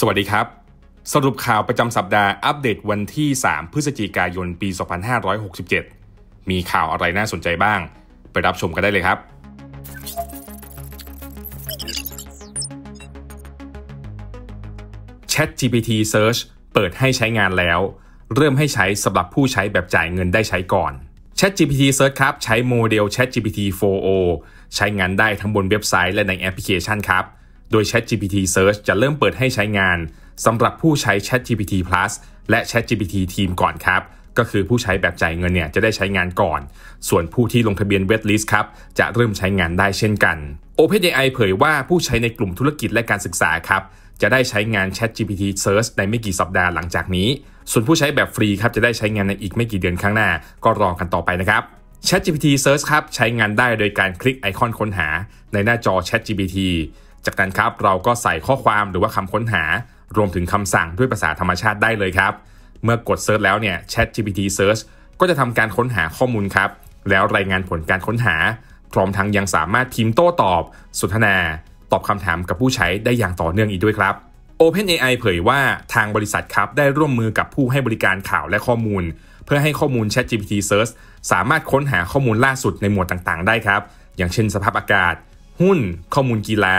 สวัสดีครับ สรุปข่าวประจำสัปดาห์อัปเดตวันที่ 3 พฤศจิกายน ปี 2567 มีข่าวอะไรน่าสนใจบ้าง ไปรับชมกันได้เลยครับ Chat GPT Search เปิดให้ใช้งานแล้ว เริ่มให้ใช้สำหรับผู้ใช้แบบจ่ายเงินได้ใช้ก่อน Chat GPT Search ครับ ใช้โมเดล Chat GPT 4o ใช้งานได้ทั้งบนเว็บไซต์และในแอปพลิเคชันครับ โดย ChatGPT Search จะเริ่มเปิดให้ใช้งานสำหรับผู้ใช้ ChatGPT Plus และ ChatGPT Team ก่อนครับ ก็คือผู้ใช้แบบจ่ายเงินเนี่ยจะได้ใช้งานก่อน ส่วนผู้ที่ลงทะเบียน waitlist ครับ จะเริ่มใช้งานได้เช่นกัน OpenAI เผยว่าผู้ใช้ในกลุ่มธุรกิจและการศึกษาครับ จะได้ใช้งาน ChatGPT Search ในไม่กี่สัปดาห์หลังจากนี้ ส่วนผู้ใช้แบบฟรีครับจะได้ใช้งานในอีกไม่กี่เดือนข้างหน้า ก็รอกันต่อไปนะครับ ChatGPT Search ครับใช้งานได้โดยการคลิกไอคอนค้นหาในหน้าจอ ChatGPT จากนั้นครับเราก็ใส่ข้อความหรือว่าคำค้นหารวมถึงคำสั่งด้วยภาษาธรรมชาติได้เลยครับ เมื่อกดเซิร์ชแล้วเนี่ย Chat GPT Search ก็จะทำการค้นหาข้อมูลครับ แล้วรายงานผลการค้นหา พร้อมทั้งยังสามารถพิมพ์โต้ตอบ สนทนา ตอบคำถามกับผู้ใช้ได้อย่างต่อเนื่องอีกด้วยครับ OpenAI เผยว่าทางบริษัทครับได้ร่วมมือกับผู้ให้บริการข่าวและข้อมูล เพื่อให้ข้อมูล Chat GPT Search สามารถค้นหาข้อมูลล่าสุดในหมวดต่างๆ ได้ครับ อย่างเช่นสภาพอากาศ หุ้น ข้อมูลกีฬา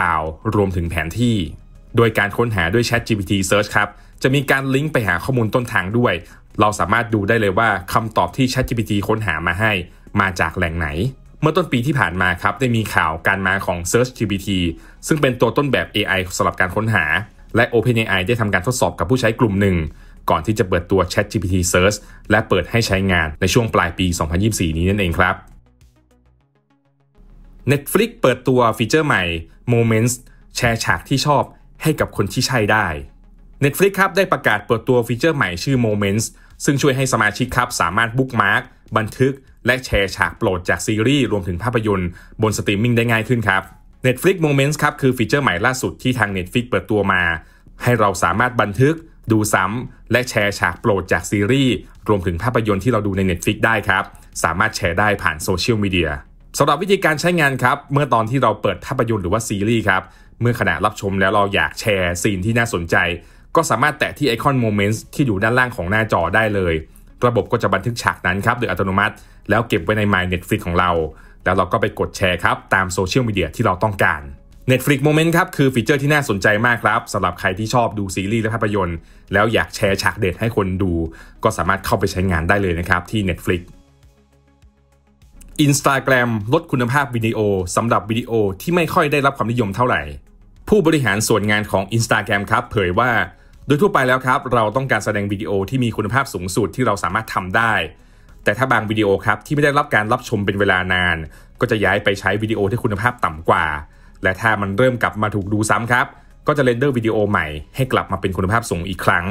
ข่าวรวมถึงแผนที่ โดยการค้นหาด้วย Chat GPT Search ครับ จะมีการลิงก์ไปหาข้อมูลต้นทางด้วย เราสามารถดูได้เลยว่าคำตอบที่ Chat GPT ค้นหามาให้ มาจากแหล่งไหน เมื่อต้นปีที่ผ่านมาครับได้มีข่าวการมาของ Search GPT ซึ่งเป็นตัวต้นแบบ AI สำหรับการค้นหา และ OpenAI ได้ทำการทดสอบกับผู้ใช้กลุ่มหนึ่งก่อนที่จะเปิดตัว Chat GPT Search และเปิดให้ใช้งานในช่วงปลายปี 2024 นี้นั่นเองครับ Netflix เปิดตัวฟีเจอร์ใหม่ Moments แชร์ฉากที่ชอบให้กับคนที่ใช่ได้ Netflix ครับได้ประกาศเปิดตัวฟีเจอร์ใหม่ชื่อ Moments ซึ่งช่วยให้สมาชิกครับสามารถ bookmark บันทึก และแชร์ฉากโปรดจากซีรีส์รวมถึงภาพยนตร์บนสตรีมมิ่งได้ง่ายขึ้นครับ Netflix Moments ครับคือฟีเจอร์ใหม่ล่าสุดที่ทาง Netflix เปิดตัวมา ให้เราสามารถบันทึก ดูซ้ำและแชร์ฉากโปรดจากซีรีส์รวมถึงภาพยนตร์ที่เราดูใน Netflix ได้ครับ สามารถแชร์ได้ผ่านโซเชียลมีเดีย สำหรับวิธีการใช้งานครับ เมื่อตอนที่เราเปิดภาพยนตร์หรือว่าซีรีส์ครับ เมื่อขณะรับชมแล้วเราอยากแชร์ซีนที่น่าสนใจ ก็สามารถแตะที่ไอคอน Moments ที่อยู่ด้านล่างของหน้าจอได้เลย ระบบก็จะบันทึกฉากนั้นครับโดยอัตโนมัติ แล้วเก็บไว้ใน My Netflix ของเรา แล้วเราก็ไปกดแชร์ครับตามโซเชียลมีเดียที่เราต้องการ Netflix Moment ครับคือฟีเจอร์ที่น่าสนใจมากครับสำหรับใครที่ชอบดูซีรีส์และภาพยนตร์ แล้วอยากแชร์ฉากเด็ดให้คนดู ก็สามารถเข้าไปใช้งานได้เลยนะครับที่ Netflix Instagram ลดคุณภาพวิดีโอสำหรับวิดีโอที่ไม่ค่อยได้รับความนิยมเท่าไหร่ ผู้บริหารส่วนงานของ Instagram ครับ เผยว่า โดยทั่วไปแล้วครับ เราต้องการแสดงวิดีโอที่มีคุณภาพสูงสุดที่เราสามารถทำได้ แต่ถ้าบางวิดีโอครับที่ไม่ได้รับการรับชมเป็นเวลานาน ก็จะย้ายไปใช้วิดีโอที่คุณภาพต่ำกว่า และถ้ามันเริ่มกลับมาถูกดูซ้ำครับ ก็จะ render วิดีโอใหม่ให้กลับมาเป็นคุณภาพสูงอีกครั้ง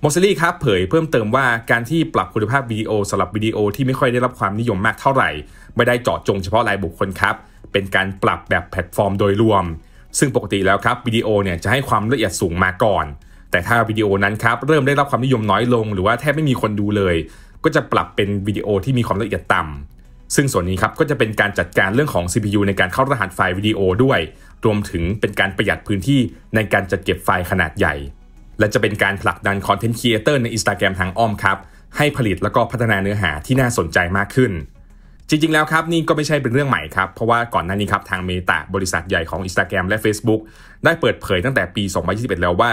Mosseri ครับเผยเพิ่มเติมว่าการที่ปรับคุณภาพวิดีโอสำหรับวิดีโอที่ไม่ค่อยได้รับความนิยมมากเท่าไหร่ ไม่ได้เจาะจงเฉพาะรายบุคคลครับ เป็นการปรับแบบแพลตฟอร์มโดยรวม ซึ่งปกติแล้วครับวิดีโอเนี่ยจะให้ความละเอียดสูงมาก่อน แต่ถ้าวิดีโอนั้นครับเริ่มได้รับความนิยมน้อยลง หรือว่าแทบไม่มีคนดูเลย ก็จะปรับเป็นวิดีโอที่มีความละเอียดต่ำซึ่งส่วนนี้ครับก็จะเป็นการจัดการเรื่องของ CPU ในการเข้ารหัสไฟล์วิดีโอด้วย รวมถึงเป็นการประหยัดพื้นที่ในการจัดเก็บไฟล์ขนาดใหญ่ และจะเป็นการผลักดันคอนเทนต์ครีเอเตอร์ใน Instagram ทางอ้อมครับให้ผลิตแล้วก็พัฒนาเนื้อหาที่น่าสนใจมากขึ้น จริงๆ แล้วครับนี่ก็ไม่ใช่เป็นเรื่องใหม่ครับ เพราะว่าก่อนหน้านี้ครับทาง Meta บริษัทใหญ่ของ Instagram และ Facebook ได้เปิดเผยตั้งแต่ปี 2021 แล้วว่า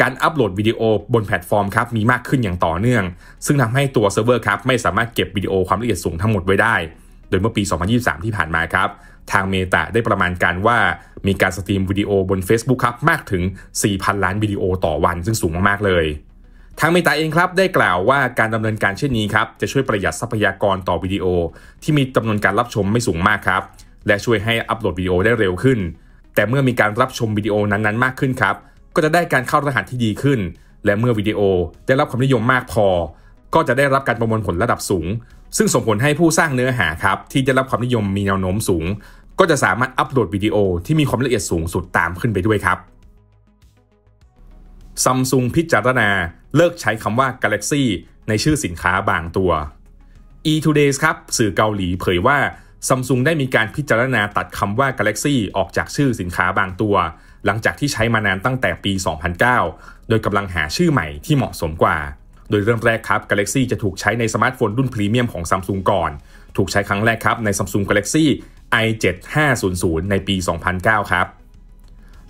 การอัปโหลดวิดีโอบนแพลตฟอร์มครับมีมากขึ้นอย่างต่อเนื่อง ซึ่งทำให้ตัวเซิร์ฟเวอร์ครับไม่สามารถเก็บวิดีโอความละเอียดสูงทั้งหมดไว้ได้ โดยเมื่อปี 2023 ที่ผ่านมาครับ ทาง Meta ได้ประมาณการว่ามีการสตรีมวิดีโอบน Facebook ครับมากถึง 4,000 ล้านวิดีโอต่อวัน ซึ่งสูงมากๆเลย ทาง Meta เองครับได้กล่าวว่าการดำเนินการเช่นนี้ครับจะช่วยประหยัดทรัพยากรต่อวิดีโอ ที่มีจำนวนการรับชมไม่สูงมากครับและช่วยให้อัปโหลดวิดีโอได้เร็วขึ้น แต่เมื่อมีการรับชมวิดีโอนั้นๆ มากขึ้นครับก็จะได้การเข้ารหัสที่ดีขึ้น และเมื่อวิดีโอได้รับความนิยมมากพอ ก็จะได้รับการประมวลผลระดับสูง ซึ่งส่งผลให้ผู้สร้างเนื้อหาครับที่ได้รับความนิยมมีแนวโน้มสูง ก็จะสามารถอัปโหลดวิดีโอที่มีความละเอียดสูงสุดตามขึ้นไปด้วยครับซัมซุงพิจารณาเลิกใช้คำว่า Galaxy ในชื่อสินค้าบางตัว e-todays ครับสื่อเกาหลีเผยว่าซัมซุงได้มีการพิจารณาตัดคำว่า Galaxy ออกจากชื่อสินค้าบางตัว หลังจากที่ใช้มานานตั้งแต่ปี 2009 โดยกำลังหาชื่อใหม่ที่เหมาะสมกว่า โดยเริ่มแรกครับ Galaxy จะถูกใช้ในสมาร์ทโฟนรุ่นพรีเมียมของ Samsung ก่อน ถูกใช้ครั้งแรกครับใน Samsung Galaxy i7500 ในปี 2009 ครับ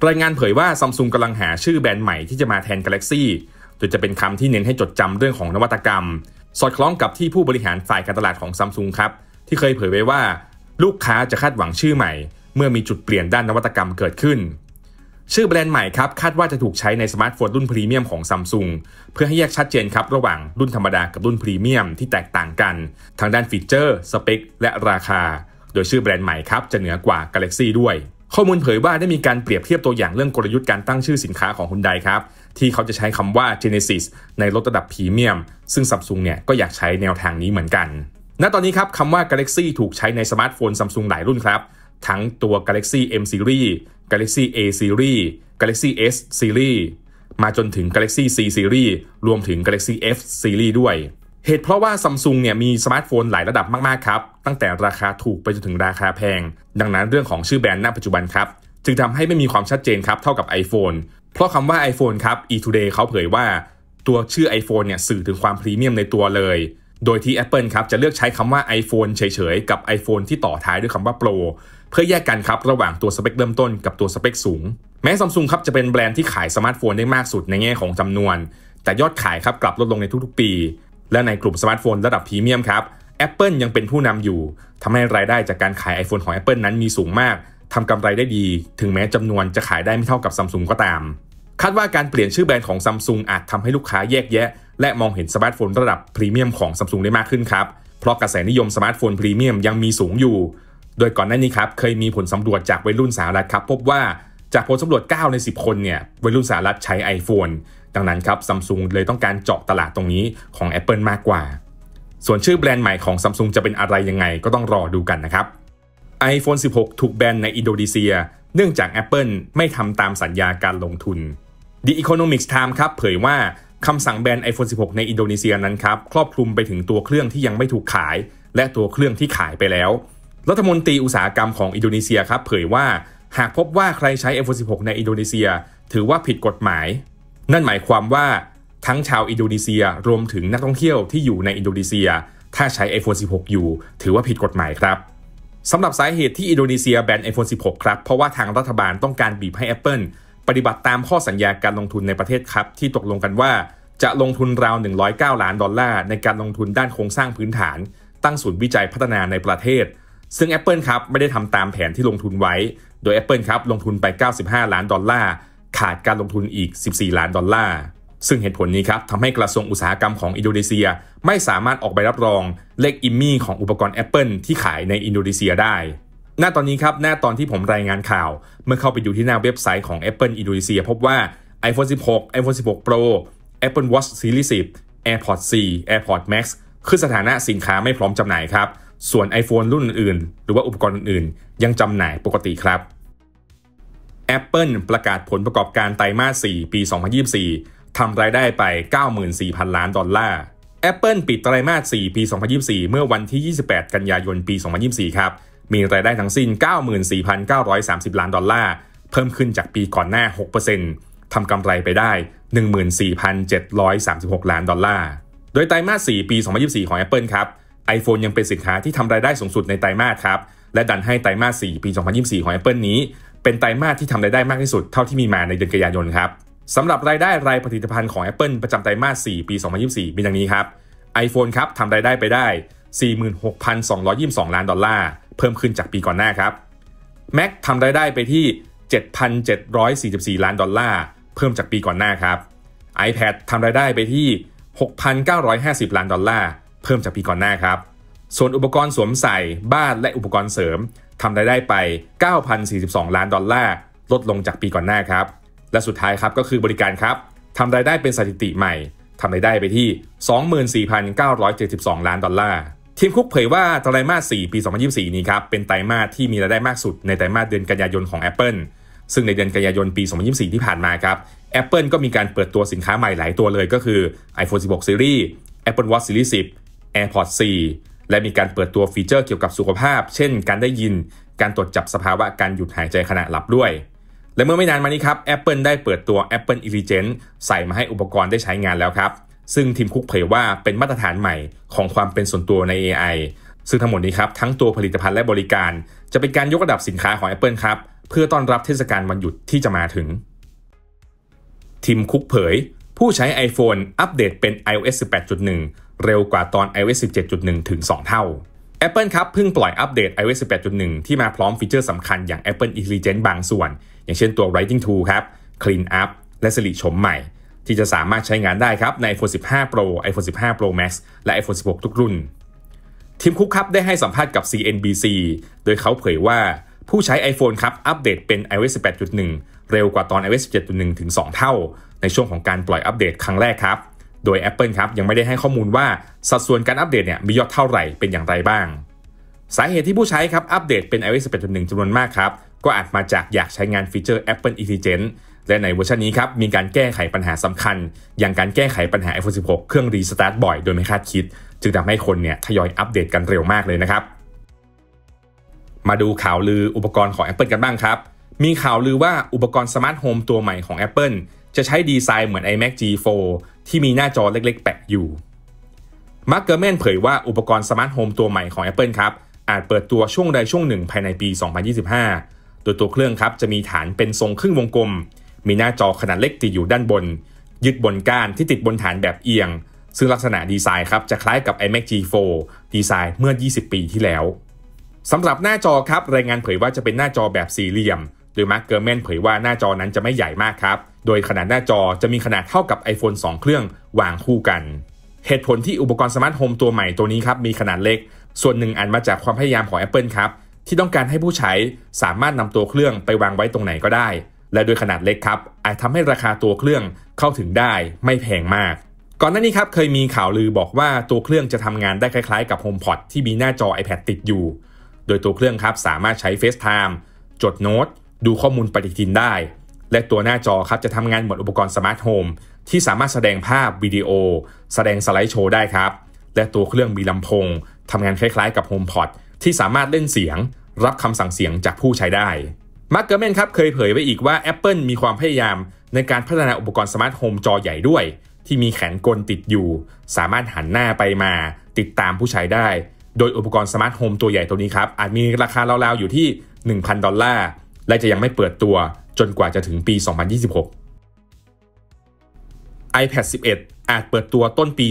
รายงานเผยว่า Samsung กำลังหาชื่อแบรนด์ใหม่ที่จะมาแทน Galaxy โดยจะเป็นคำที่เน้นให้จดจำเรื่องของนวัตกรรม สอดคล้องกับที่ผู้บริหารฝ่ายการตลาดของ Samsung ครับ ที่เคยเผยไว้ว่า ลูกค้าจะคาดหวังชื่อใหม่ เมื่อมีจุดเปลี่ยนด้านนวัตกรรมเกิดขึ้น ชื่อแบรนด์ใหม่ครับคาดว่าจะถูกใช้ในสมาร์ทโฟนรุ่นพรีเมียมของ Samsung เพื่อให้แยกชัดเจนครับระหว่างรุ่นธรรมดากับรุ่นพรีเมียมที่แตกต่างกัน ทางด้านฟีเจอร์ สเปค และราคา โดยชื่อแบรนด์ใหม่ครับจะเหนือกว่า Galaxy ด้วย ข้อมูลเผยว่าได้มีการเปรียบเทียบตัวอย่างเรื่องกลยุทธ์การตั้งชื่อสินค้าของ Hyundai ครับที่เขาจะใช้คำว่า Genesis ในรถระดับพรีเมียมซึ่ง Samsung เนี่ยก็อยากใช้แนวทางนี้เหมือนกัน ณตอนนี้ครับคำว่า Galaxy ถูกใช้ในสมาร์ทโฟน Samsung หลายรุ่นครับทั้งตัว Galaxy M Series Galaxy A Series Galaxy S Series มาจนถึง Galaxy Z Series รวมถึง Galaxy F Series ด้วย เหตุเพราะว่า Samsung เนี่ยมีสมาร์ทโฟนหลายระดับมากๆครับ ตั้งแต่ราคาถูกไปจนถึงราคาแพง ดังนั้นเรื่องของชื่อแบรนด์ณปัจจุบันครับ จึงทำให้ไม่มีความชัดเจนครับเท่ากับ iPhone เพราะคำว่า iPhone ครับ eToday เขาเผยว่า ตัวชื่อ iPhone เนี่ยสื่อถึงความพรีเมียมในตัวเลย โดยที่ Apple ครับจะเลือกใช้คำว่า iPhone เฉยๆ กับ iPhone ที่ต่อท้ายด้วยคำว่า Pro เพื่อแยกกันครับระหว่างตัวสเปคเริ่มต้นกับตัวสเปคสูง แม้ Samsung ครับจะเป็นแบรนด์ที่ขายสมาร์ทโฟนได้มากสุดในแง่ของจำนวน แต่ยอดขายครับกลับลดลงในทุกๆปี และในกลุ่มสมาร์ทโฟนระดับพรีเมียมครับ Apple ยังเป็นผู้นำอยู่ทำให้รายได้จากการขาย iPhone ของ Apple นั้นมีสูงมากทำกำไรได้ดี ถึงแม้จำนวนจะขายได้ไม่เท่ากับ Samsung ก็ตาม คาดว่าการเปลี่ยนชื่อแบรนด์ของ Samsung อาจทำให้ลูกค้าแยกแยะ และมองเห็นสมาร์ทโฟนระดับพรีเมียมของ Samsung ได้มากขึ้นครับ เพราะกระแสนิยมสมาร์ทโฟนพรีเมียมยังมีสูงอยู่ โดยก่อนหน้านี้ครับเคยมีผลสำรวจจากวัยรุ่นสหรัฐครับพบว่าจากผลสำรวจ 9 ใน 10 คนเนี่ยวัยรุ่นสหรัฐใช้ iPhone ดังนั้นครับ Samsung เลยต้องการเจาะตลาดตรงนี้ของ Apple มากกว่า ส่วนชื่อแบรนด์ใหม่ของ Samsung จะเป็นอะไรยังไงก็ต้องรอดูกันนะครับ iPhone 16 ถูกแบนในอินโดนีเซีย เนื่องจาก Apple ไม่ทำตามสัญญาการลงทุน The Economics Time ครับเผยว่าคำสั่งแบน iPhone 16 ในอินโดนีเซียนั้นครับครอบคลุมไปถึงตัวเครื่องที่ยังไม่ถูกขาย และตัวเครื่องที่ขายไปแล้ว รัฐมนตรีอุตสาหกรรมของอินโดนีเซียครับเผยว่าหากพบว่าใครใช้ iPhone 16 ในอินโดนีเซีย ถือว่าผิดกฎหมาย นั่นหมายความว่าทั้งชาวอินโดนีเซียรวมถึงนักท่องเที่ยวที่อยู่ในอินโดนีเซีย ถ้าใช้ iPhone 16 อยู่ ถือว่าผิดกฎหมายครับสำหรับสาเหตุที่อินโดนีเซียแบน iPhone 16 ครับ เพราะว่าทางรัฐบาลต้องการบีบให้ Apple ปฏิบัติตามข้อสัญญาการลงทุนในประเทศครับ ที่ตกลงกันว่าจะลงทุนราว 109 ล้านดอลลาร์ในการลงทุนด้านโครงสร้างพื้นฐาน ตั้งศูนย์วิจัยพัฒนาในประเทศ ซึ่ง Apple ครับไม่ได้ทำตามแผนที่ลงทุนไว้ โดย Apple ครับลงทุนไป 95 ล้านดอลลาร์ ขาดการลงทุนอีก 14 ล้านดอลลาร์ ซึ่งเหตุผลนี้ครับทำให้กระทรวงอุตสาหกรรมของอินโดนีเซีย ไม่สามารถออกใบรับรองเลข IMEI ของอุปกรณ์ Apple ที่ขายในอินโดนีเซียได้ หน้าตอนนี้ครับหน้าตอนที่ผมรายงานข่าว เมื่อเข้าไปดูที่หน้าเว็บไซต์ของ Apple อินโดนีเซีย พบว่า iPhone 16 iPhone 16 Pro Apple Watch Series 10 AirPods 4 AirPods Max คือสถานะสินค้าไม่พร้อมจำหน่ายครับ ส่วน iPhone รุ่นอื่นๆหรือว่าอุปกรณ์อื่นๆยังจำหน่ายปกติครับ Apple ประกาศผลประกอบการไตรมาส 4 ปี 2024 ทำรายได้ไป 94,000 ล้านดอลลาร์ Apple ปิดไตรมาส 4 ปี 2024 เมื่อวันที่ 28 กันยายน ปี 2024 ครับ มีรายได้ทั้งสิ้น 94,930 ล้านดอลลาร์ เพิ่มขึ้นจากปีก่อนหน้า 6%ทำกำไรไปได้ 14,736 ล้านดอลลาร์ โดยไตรมาส 4 ปี 2024 ของ Apple ครับ iPhone ยังเป็นสินค้าที่ทำรายได้สูงสุดในไตรมาสครับ และดันให้ไตรมาส 4 ปี 2024 ของ Apple นี้ เป็นไตรมาสที่ทำรายได้มากที่สุดเท่าที่มีมาในเดือนกันยายนครับสำหรับรายได้รายผลิตภัณฑ์ของ Apple ประจำไตรมาส 4 ปี 2024 มีดังนี้ครับ iPhone ครับทำรายได้ไปได้ 46,222 ล้านดอลลาร์ เพิ่มขึ้นจากปีก่อนหน้าครับ Mac ทำรายได้ไปที่ 7,744 ล้านดอลลาร์ เพิ่มจากปีก่อนหน้าครับ iPad ทำรายได้ไปที่ 6,950 ล้านดอลลาร์ เพิ่มจากปีก่อนหน้าครับ ส่วนอุปกรณ์สวมใส่บ้านและอุปกรณ์เสริมทำรายได้ไป 9,042 ล้านดอลลาร์ ลดลงจากปีก่อนหน้าครับ และสุดท้ายครับก็คือบริการครับทำรายได้เป็นสถิติใหม่ทำรายได้ไปที่ 24,972 ล้านดอลลาร์ Tim Cook เผยว่าไตรมาส 4 ปี 2024 นี้ครับ เป็นไตรมาสที่มีรายได้มากสุดในไตรมาสเดือนกันยายนของ Apple ซึ่งในเดือนกันยายนปี 2024 ที่ผ่านมาครับ Apple ก็มีการเปิดตัวสินค้าใหม่หลายตัวเลยก็คือ iPhone 16 Series Apple Watch Series 10 AirPods 4 และมีการเปิดตัวฟีเจอร์เกี่ยวกับสุขภาพ เช่น การได้ยิน การตรวจจับสภาวะการหยุดหายใจขณะหลับด้วย และเมื่อไม่นานมานี้ครับ Apple ได้เปิดตัว Apple Intelligence ใส่มาให้อุปกรณ์ได้ใช้งานแล้วครับ ซึ่งทีมคุกเผยว่าเป็นมาตรฐานใหม่ของความเป็นส่วนตัวใน AI ซึ่งทั้งหมดนี้ครับทั้งตัวผลิตภัณฑ์และบริการ จะเป็นการยกระดับสินค้าของ Apple ครับเพื่อต้อนรับเทศกาลวันหยุดที่จะมาถึงทีมคุกเผย ผู้ใช้ iPhone อัปเดตเป็น iOS 18.1 เร็วกว่าตอน iOS 17.1 ถึง 2 เท่า Apple ครับเพิ่งปล่อยอัปเดต iOS 18.1 ที่มาพร้อมฟีเจอร์สำคัญอย่าง Apple Intelligence บางส่วน อย่างเช่นตัว Writing Tool ครับ Clean Up และสิริชมใหม่ ที่จะสามารถใช้งานได้ครับใน iPhone 15 Pro iPhone 15 Pro Max และ iPhone 16 ทุกรุ่น Tim Cook ครับได้ให้สัมภาษณ์กับ CNBC โดยเขาเผยว่าผู้ใช้ iPhone ครับอัปเดตเป็น iOS 18.1 เร็วกว่าตอน iOS 17.1 ถึง 2 เท่า ในช่วงของการปล่อยอัปเดตครั้งแรกครับ โดย Apple ครับยังไม่ได้ให้ข้อมูลว่าสัดส่วนการอัปเดตเนี่ยมียอดเท่าไหร่เป็นอย่างไรบ้าง สาเหตุที่ผู้ใช้ครับอัปเดตเป็น iOS 18.1จำนวนมากครับก็อาจมาจากอยากใช้งานฟีเจอร์ Apple Intelligence และในเวอร์ชันนี้ครับมีการแก้ไขปัญหาสำคัญ อย่างการแก้ไขปัญหา iPhone 16 เครื่องรีสตาร์ทบ่อยโดยไม่คาดคิด จึงทำให้คนเนี่ยทยอยอัปเดตกันเร็วมากเลยนะครับ มาดูข่าวลืออุปกรณ์ของ Apple กันบ้างครับ มีข่าวลือว่าอุปกรณ์สมาร์ทโฮมตัวใหม่ของ Apple จะใช้ดีไซน์เหมือน iMac G4 ที่มีหน้าจอเล็กๆ แปะอยู่ Mark Gurman เผยว่าอุปกรณ์สมาร์ทโฮมตัวใหม่ของ Apple ครับ อาจเปิดตัวช่วงใดช่วงหนึ่งภายในปี 2025 โดยตัวเครื่องครับจะมีฐานเป็นทรงครึ่งวงกลม มีหน้าจอขนาดเล็กติดอยู่ด้านบน ยึดบนก้านที่ติดบนฐานแบบเอียง ซึ่งลักษณะดีไซน์ครับจะคล้ายกับ iMac G4 ดีไซน์เมื่อ 20 ปีที่แล้วสำหรับหน้าจอครับรายงานเผยว่าจะเป็นหน้าจอแบบสี่เหลี่ยม โดย Mark Gurman เผยว่าหน้าจอนั้นจะไม่ใหญ่มากครับ โดยขนาดหน้าจอจะมีขนาดเท่ากับ iPhone 2 เครื่องวางคู่กัน เหตุผลที่อุปกรณ์สมาร์ทโฮมตัวใหม่ตัวนี้ครับมีขนาดเล็ก ส่วนหนึ่งอาจมาจากความพยายามของ Apple ครับที่ต้องการให้ผู้ใช้สามารถนำตัวเครื่องไปวางไว้ตรงไหนก็ได้ และโดยขนาดเล็กครับ อาจทำให้ราคาตัวเครื่องเข้าถึงได้ไม่แพงมาก ก่อนหน้านี้ครับเคยมีข่าวลือบอกว่าตัวเครื่องจะทำงานได้คล้ายๆ กับ HomePod ที่มีหน้าจอ iPad ติดอยู่ โดยตัวเครื่องครับสามารถใช้ FaceTime จดโน้ต ดูข้อมูลปฏิทินได้ และตัวหน้าจอครับจะทำงานเหมือนอุปกรณ์สมาร์ทโฮมที่สามารถแสดงภาพวิดีโอ แสดงสไลด์โชว์ได้ครับ และตัวเครื่องมีลำโพงทำงานคล้ายๆกับ HomePod ที่สามารถเล่นเสียง รับคำสั่งเสียงจากผู้ใช้ได้ Mark Gurman ครับเคยเผยไว้อีกว่า Apple มีความพยายามในการพัฒนาอุปกรณ์สมาร์ทโฮมจอใหญ่ด้วย ที่มีแขนกลติดอยู่ สามารถหันหน้าไปมา ติดตามผู้ใช้ได้ โดยอุปกรณ์สมาร์ทโฮมตัวใหญ่ตัวนี้ครับอาจมีราคาราวๆอยู่ที่ 1,000 ดอลลาร์ และจะยังไม่เปิดตัวจนกว่าจะถึงปี 2026 iPad 11 อาจเปิดตัวต้นปี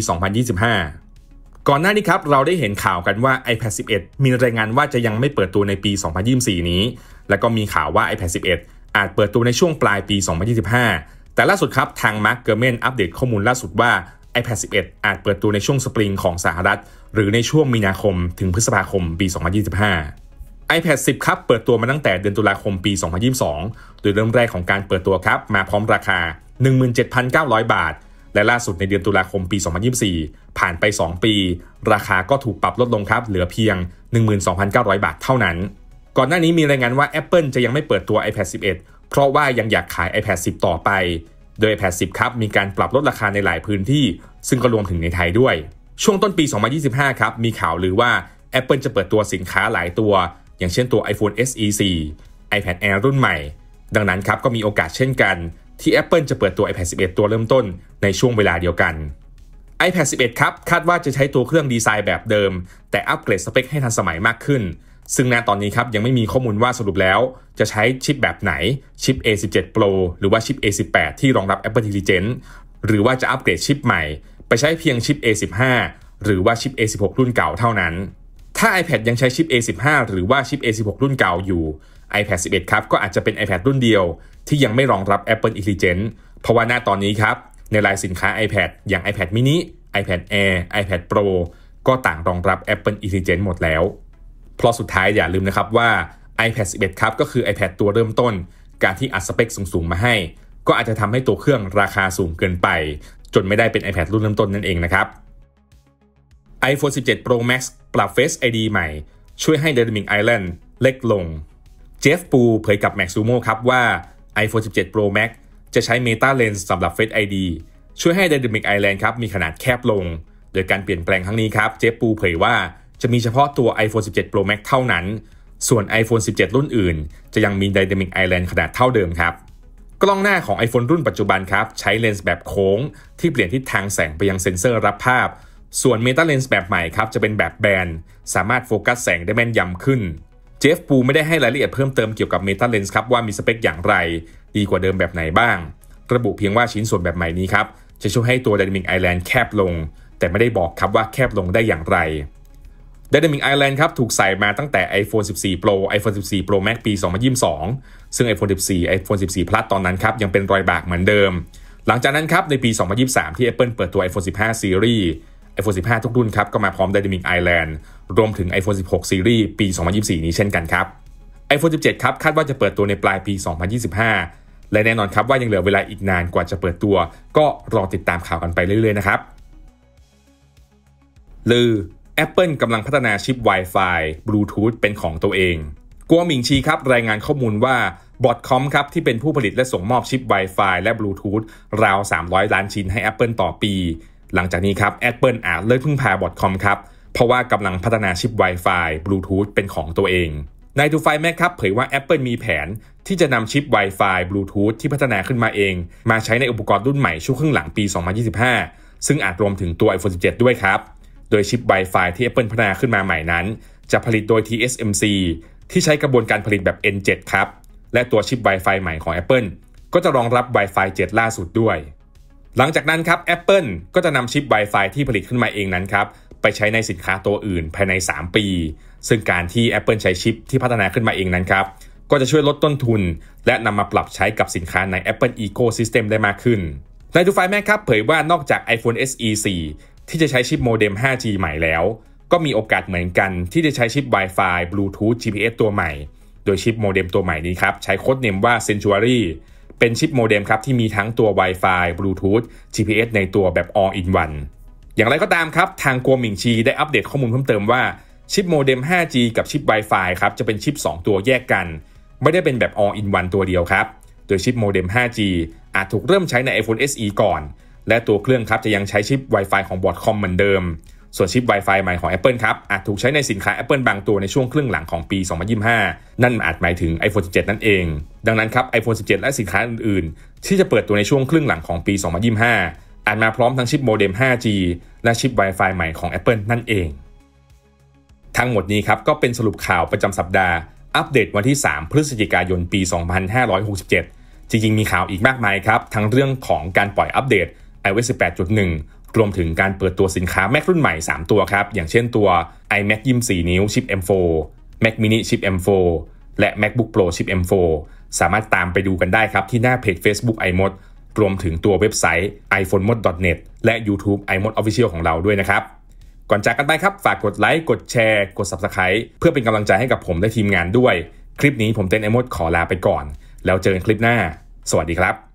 2025 ก่อนหน้านี้ครับเราได้เห็นข่าวกันว่า iPad 11 มีรายงานว่าจะยังไม่เปิดตัวในปี 2024 นี้ แล้วก็มีข่าวว่า iPad 11 อาจเปิดตัวในช่วงปลายปี 2025 แต่ล่าสุดครับทาง Mark Gurman อัปเดตข้อมูลล่าสุดว่า iPad 11 อาจเปิดตัวในช่วงสปริงของสหรัฐ หรือในช่วงมีนาคมถึงพฤษภาคมปี 2025 iPad 10 ครับ เปิดตัวมาตั้งแต่เดือนตุลาคมปี 2022 โดยเริ่มแรกของการเปิดตัวครับ มาพร้อมราคา 17,900 บาท และล่าสุดในเดือนตุลาคมปี 2024 ผ่านไป 2 ปี ราคาก็ถูกปรับลดลงครับ เหลือเพียง 12,900 บาทเท่านั้น ก่อนหน้านี้มีรายงานว่า Apple จะยังไม่เปิดตัว iPad 11 เพราะว่ายังอยากขาย iPad 10 ต่อไป โดย iPad 10 ครับมีการปรับลดราคาในหลายพื้นที่ ซึ่งก็รวมถึงในไทยด้วย ช่วงต้นปี 2025 ครับมีข่าวลือว่า Apple จะเปิดตัวสินค้าหลายตัว อย่างเช่นตัว iPhone SE 4 iPad Air รุ่นใหม่ ดังนั้นครับก็มีโอกาสเช่นกัน ที่ Apple จะเปิดตัว iPad 11 ตัวเริ่มต้นในช่วงเวลาเดียวกัน iPad 11 ครับ คาดว่าจะใช้ตัวเครื่องดีไซน์แบบเดิม แต่อัปเกรดสเปคให้ทันสมัยมากขึ้น ซึ่งณตอนนี้ครับยังไม่มีข้อมูลว่าสรุปแล้ว จะใช้ชิปแบบไหนชิป A17 Pro หรือว่าชิป A18 ที่รองรับ Apple Intelligence หรือว่าจะอัปเกรดชิปใหม่ ไปใช้เพียงชิป A15 หรือว่าชิป A16 รุ่นเก่าเท่านั้น ถ้า iPad ยังใช้ชิป A15 หรือว่าชิป A16 รุ่นเก่าอยู่ iPad 11 ครับ ก็อาจจะเป็น iPad รุ่นเดียว ที่ยังไม่รองรับ Apple Intelligence เพราะว่าหน้าตอนนี้ครับ ในรายสินค้า iPad อย่าง iPad mini iPad Air iPad Pro ก็ต่างรองรับ Apple Intelligence หมดแล้ว เพราะสุดท้ายอย่าลืมนะครับว่า iPad 11 ครับก็คือ iPad ตัวเริ่มต้น การที่อัดสเปคสูง ๆ มาให้ ก็อาจจะทำให้ตัวเครื่องราคาสูงเกินไป จนไม่ได้เป็น iPad รุ่นเริ่มต้นนั่นเองนะครับ iPhone 17 Pro Max ปรับ Face ID ใหม่ ช่วยให้ Dynamic Island เล็กลง เจฟปูเผยกับ Maxumo ครับว่า iPhone 17 Pro Max จะใช้ Meta Lens สำหรับ Face ID ช่วยให้ Dynamic Island ครับมีขนาดแคบลง โดยการเปลี่ยนแปลงครั้งนี้ครับ เจฟปูเผยว่าจะมีเฉพาะตัว iPhone 17 Pro Max เท่านั้น ส่วน iPhone 17 รุ่นอื่น จะยังมี Dynamic Island ขนาดเท่าเดิมครับกล้องหน้าของ iPhone รุ่นปัจจุบันครับ ใช้เลนส์แบบโค้ง ที่เปลี่ยนทิศทางแสงไปยังเซ็นเซอร์รับภาพ ส่วน Meta Lens แบบใหม่ครับจะเป็นแบบแบนสามารถโฟกัสแสงได้แม่นยำขึ้นเจฟปูไม่ได้ให้รายละเอียดเพิ่มเติมเกี่ยวกับ Meta Lens ครับว่ามีสเปคอย่างไร ดีกว่าเดิมแบบไหนบ้าง ระบุเพียงว่าชิ้นส่วนแบบใหม่นี้ครับจะช่วยให้ตัว Dynamic Island แคบลง แต่ไม่ได้บอกครับว่าแคบลงได้อย่างไร Dynamic Island ครับถูกใส่มาตั้งแต่ iPhone 14 Pro iPhone 14 Pro Max ปี 2022 ซึ่ง iPhone 14 iPhone 14 Plus ตอนนั้นครับยังเป็นรอยบากเหมือนเดิม หลังจากนั้นครับในปี 2023 ที่ Apple เปิดตัว iPhone 15 Series iPhone 15 ทุกรุ่นครับก็มาพร้อม Dynamic Island รวมถึง iPhone 16 Series ปี 2024 นี้เช่นกันครับ iPhone 17 ครับคาดว่าจะเปิดตัวในปลายปี 2025 และแน่นอนครับว่ายังเหลือเวลาอีกนานกว่าจะเปิดตัว ก็รอติดตามข่าวกันไปเรื่อยๆนะครับลือ Apple กำลังพัฒนาชิป Wi-Fi Bluetooth เป็นของตัวเอง กัวหมิงชีครับรายงานข้อมูลว่าบอทคอมครับที่เป็นผู้ผลิตและส่งมอบชิป Wi-Fi และ Bluetooth ราว 300 ล้านชิ้นให้ Apple ต่อปี หลังจากนี้ครับ Apple อาจเลิกพึ่งพาบอทคอมครับ เพราะว่ากำลังพัฒนาชิป Wi-Fi Bluetooth เป็นของตัวเองนายทูไฟแม็กครับเผยว่า Apple มีแผนที่จะนำชิป Wi-Fi Bluetooth ที่พัฒนาขึ้นมาเอง มาใช้ในอุปกรณ์รุ่นใหม่ช่วงครึ่งหลังปี 2025 ซึ่งอาจรวมถึงตัว iPhone 17 ด้วยครับ โดยชิป Wi-Fi ที่ Apple พัฒนาขึ้นมาใหม่นั้น จะผลิตโดย TSMC ที่ใช้กระบวนการผลิตแบบ N7 ครับ และตัวชิป Wi-Fi ใหม่ของ Apple ก็จะรองรับ Wi-Fi 7 ล่าสุดด้วย หลังจากนั้นครับ Apple ก็จะนำชิป Wi-Fi ที่ผลิตขึ้นมาเองนั้นครับไปใช้ในสินค้าตัวอื่นภายใน 3 ปี ซึ่งการที่ Apple ใช้ชิปที่พัฒนาขึ้นมาเองนั้นครับก็จะช่วยลดต้นทุน และนำมาปรับใช้กับสินค้าใน Apple Ecosystem ได้มากขึ้นนายทูไฟแม่ครับเผยว่านอกจาก iPhone SE 4 ที่จะใช้ชิปโมเด็ม 5G ใหม่แล้ว ก็มีโอกาสเหมือนกันที่จะใช้ชิป Wi-Fi Bluetooth GPS ตัวใหม่ โดยชิปโมเด็มตัวใหม่นี้ครับใช้โค้ดเนมว่า Century เป็นชิปโมเด็มครับที่มีทั้งตัว Wi-Fi Bluetooth GPS ในตัวแบบ all in one อย่างไรก็ตามครับ ทางกัวหมิงชีได้อัปเดตข้อมูลเพิ่มเติมว่าชิปโมเด็ม 5G กับชิป Wi-Fi ครับจะเป็นชิป 2 ตัวแยกกัน ไม่ได้เป็นแบบ all in one ตัวเดียวครับ โดยชิปโมเด็ม 5G อาจถูกเริ่มใช้ใน iPhone SE ก่อน และตัวเครื่องครับจะยังใช้ชิป Wi-Fi ของบอร์ดคอมเหมือนเดิม ส่วนชิป Wi-Fi ใหม่ของ Apple ครับอาจถูกใช้ในสินค้า Apple บางตัวในช่วงครึ่งหลังของปี 2025 นั่นอาจหมายถึง iPhone 17 นั่นเอง ดังนั้นครับ iPhone 17 และสินค้าอื่นๆ ที่จะเปิดตัวในช่วงครึ่งหลังของปี 2025 อาจมาพร้อมทั้งชิปโมเด็ม 5G และชิป Wi-Fi ใหม่ของ Apple นั่นเอง ทั้งหมดนี้ครับก็เป็นสรุปข่าวประจำสัปดาห์ อัปเดตวันที่ 3 พฤศจิกายน ปี 2567 จริงๆ มีข่าวอีกมากมายครับ ทั้งเรื่องของการปล่อยอัปเดต iOS 18.1 รวมถึงการเปิดตัวสินค้า Mac รุ่นใหม่ 3 ตัวครับ อย่างเช่นตัว iMac 24 นิ้วชิป M4 Mac mini ชิป M4 และ MacBook Pro ชิป M4 สามารถตามไปดูกันได้ครับ ที่หน้าเพจ Facebook iMod รวมถึงตัวเว็บไซต์ iPhonemod.net และ YouTube iMod Official ของเราด้วยนะครับ ก่อนจากกันไปครับ ฝากกดไลค์กดแชร์กด Subscribe เพื่อเป็นกำลังใจให้กับผมและทีมงานด้วย คลิปนี้ผมเต้นไอมดขอลาไปก่อน แล้วเจอกันคลิปหน้า สวัสดีครับ